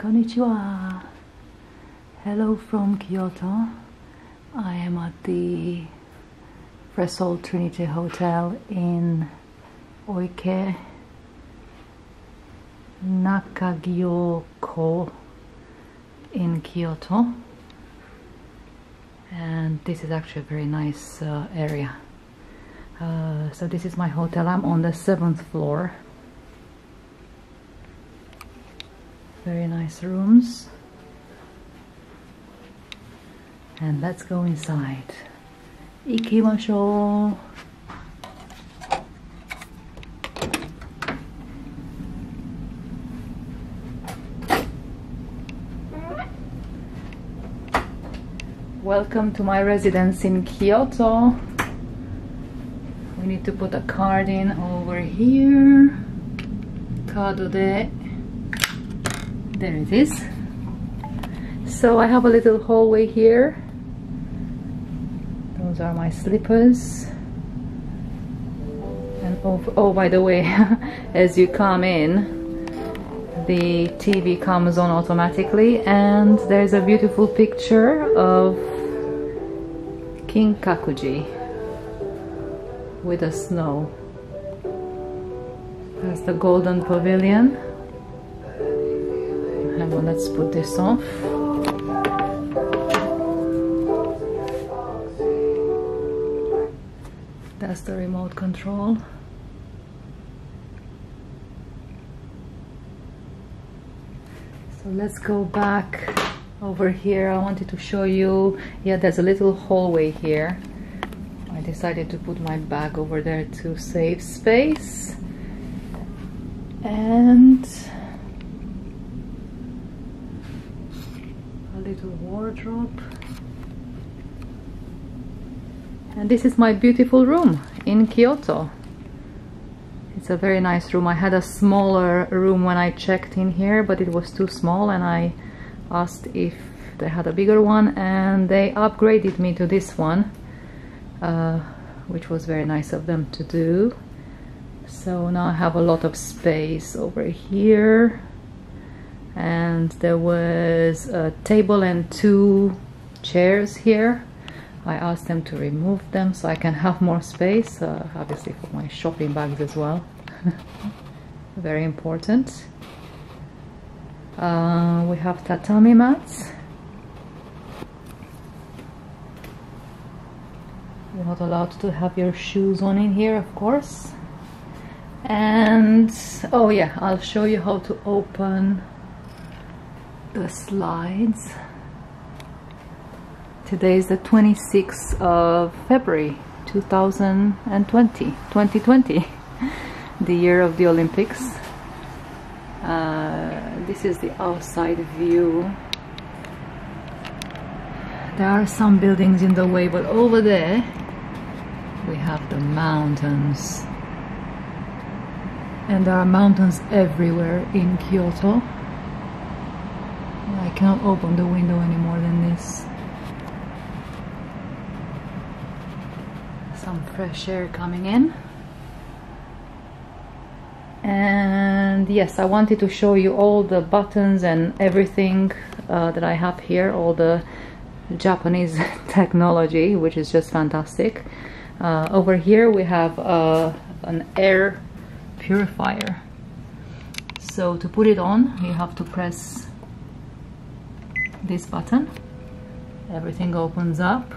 Konnichiwa. Hello from Kyoto. I am at the Resol Trinity Hotel in Oike Nakagyo-ku in Kyoto. And this is actually a very nice uh, area. Uh, so this is my hotel. I'm on the seventh floor. Very nice rooms. And let's go inside. Ikimashou. Welcome to my residence in Kyoto. We need to put a card in over here. Kado de. There it is. So I have a little hallway here. Those are my slippers. And oh, oh by the way, as you come in, the TV comes on automatically and there's a beautiful picture of Kinkakuji with the snow. That's the golden pavilion. On, let's put this off. That's the remote control. So let's go back over here. I wanted to show you, yeah, there's a little hallway here. I decided to put my bag over there to save space. And little wardrobe. And this is my beautiful room in Kyoto. It's a very nice room. I had a smaller room when I checked in here, but it was too small and I asked if they had a bigger one and they upgraded me to this one, uh, which was very nice of them to do. So now I have a lot of space over here and there was a table and two chairs here I asked them to remove them so I can have more space, uh, obviously for my shopping bags as well. Very important. Uh, we have tatami mats. You're not allowed to have your shoes on in here, of course. And, oh yeah, I'll show you how to open the slides. Today is the 26th of February 2020, 2020, the year of the Olympics. Uh, this is the outside view. There are some buildings in the way, but over there we have the mountains. And there are mountains everywhere in Kyoto. I cannot open the window any more than this. some fresh air coming in. And yes I wanted to show you all the buttons and everything uh, that I have here all the Japanese technology which is just fantastic. Uh, over here we have uh, an air purifier. So to put it on you have to press this button. Everything opens up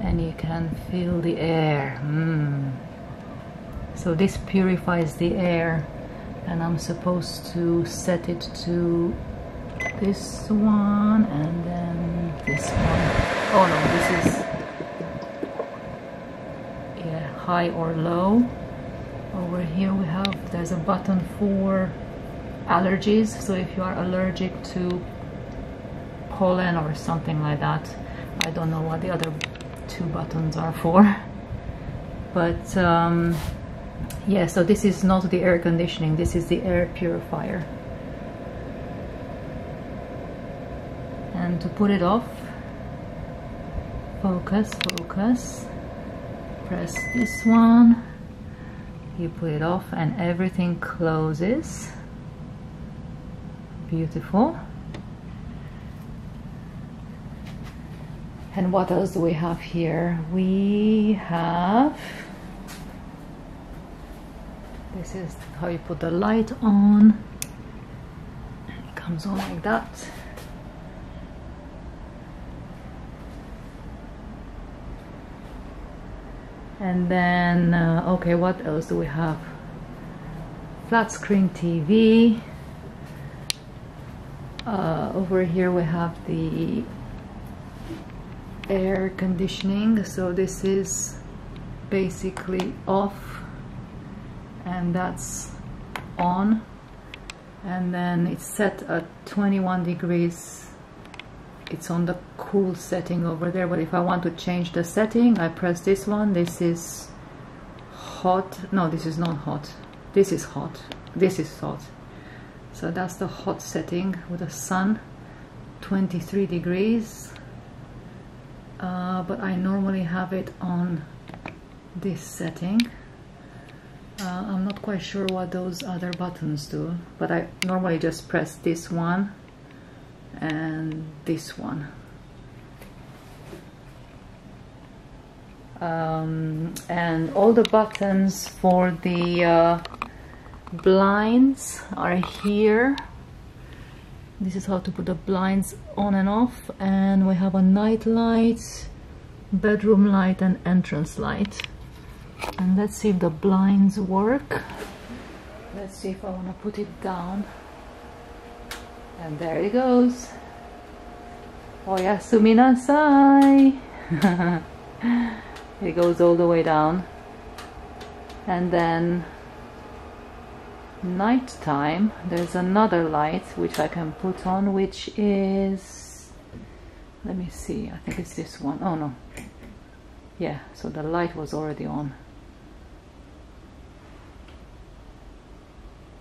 and you can feel the air. Mm. so this purifies the air and I'm supposed to set it to this one and then this one. Oh no this is yeah high or low. Over here we have there's a button for allergies. So if you are allergic to pollen or something like that. I don't know what the other two buttons are for. But um, yeah so this is not the air conditioning. This is the air purifier. And to put it off focus focus. Press this one. You put it off and everything closes. Beautiful and what else do we have here? We have this is how you put the light on. It comes on like that. And then uh, okay what else do we have? Flat screen TV uh, over here we have the air conditioning so this is basically off and that's on. And then it's set at 21 degrees. It's on the cool setting over there but if I want to change the setting I press this one. This is hot. No this is not hot. This is hot. This is hot. So that's the hot setting with the sun. 23 degrees uh, but I normally have it on this setting. Uh, I'm not quite sure what those other buttons do but I normally just press this one and this one. Um, and all the buttons for the uh, blinds are here this is how to put the blinds on and off and we have a night light bedroom light and entrance light. And let's see if the blinds work. Let's see if I want to put it down. And there it goes. Oh oyasumi nasai it goes all the way down. And then night time there's another light which I can put on which is let me see I think it's this one. Oh no. Yeah so the light was already on.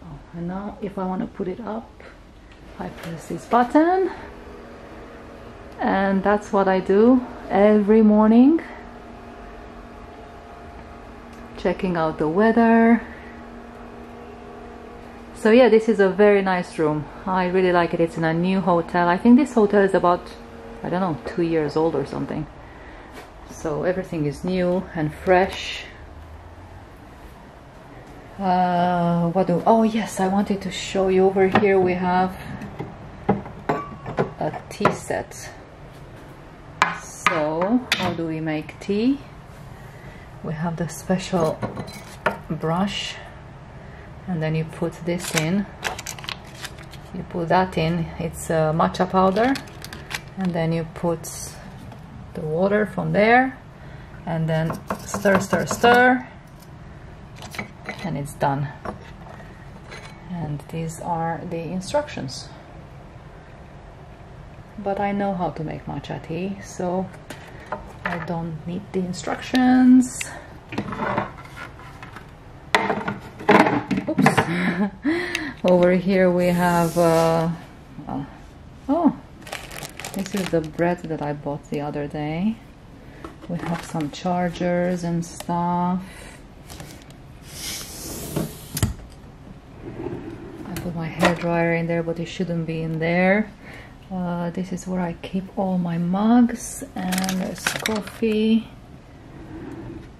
Oh, and now if I want to put it up I press this button. And that's what I do every morning. Checking out the weather so yeah this is a very nice room. I really like it. It's in a new hotel. I think this hotel is about I don't know two years old or something. So everything is new and fresh. Uh, what do oh yes I wanted to show you over here we have a tea set. So how do we make tea? We have the special brush and then you put this in. You put that in. It's uh, matcha powder. And then you put the water from there. And then stir stir stir. And it's done. And these are the instructions. But I know how to make matcha tea so I don't need the instructions over here we have uh, uh, oh this is the bread that I bought the other day. We have some chargers and stuff. I put my hair dryer in there but it shouldn't be in there. Uh, this is where I keep all my mugs and there's coffee.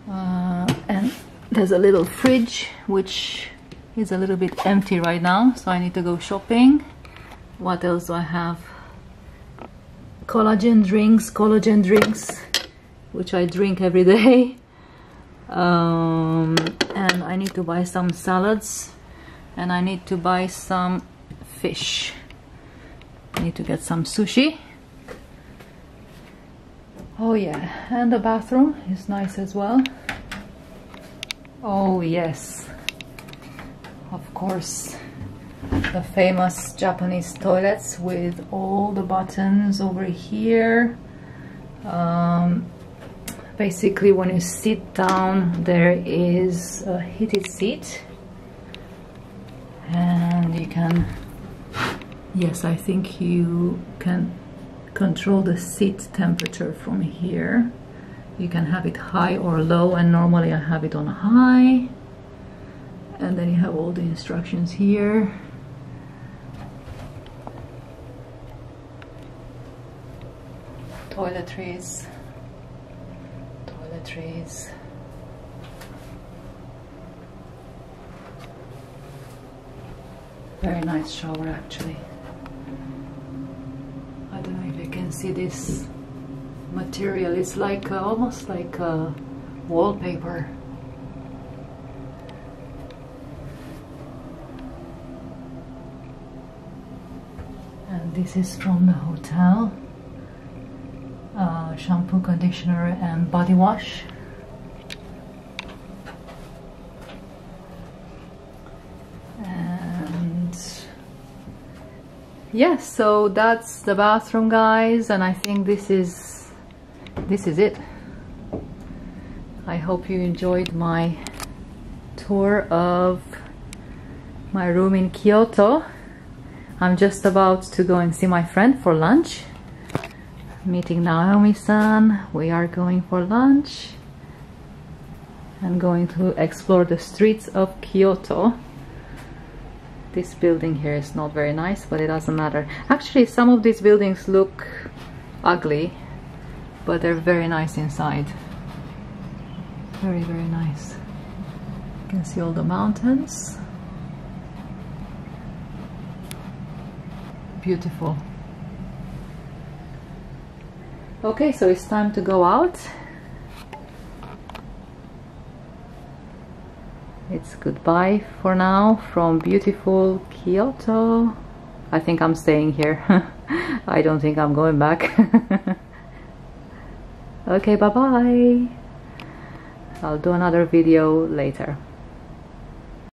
Uh, and there's a little fridge which is a little bit empty right now so I need to go shopping. What else do I have? Collagen drinks collagen drinks which I drink every day. Um, and I need to buy some salads and I need to buy some fish. I need to get some sushi. Oh yeah and the bathroom is nice as well. Oh yes course the famous Japanese toilets with all the buttons over here. Um, basically when you sit down there is a heated seat. And you can yes I think you can control the seat temperature from here. You can have it high or low and normally I have it on high and then you have all the instructions here. Toiletries. Toiletries. Very nice shower actually. I don't know if you can see this material. It's like uh, almost like uh, wallpaper. This is from the hotel. Uh, shampoo conditioner and body wash. And yes so that's the bathroom guys and I think this is this is it. I hope you enjoyed my tour of my room in Kyoto I'm just about to go and see my friend for lunch. Meeting Naomi-san. We are going for lunch I'm going to explore the streets of Kyoto. This building here is not very nice but it doesn't matter. Actually some of these buildings look ugly but they're very nice inside. Very very nice. You can see all the mountains beautiful. Okay so it's time to go out. It's goodbye for now from beautiful Kyoto. I think I'm staying here. I don't think I'm going back. Okay bye bye I'll do another video later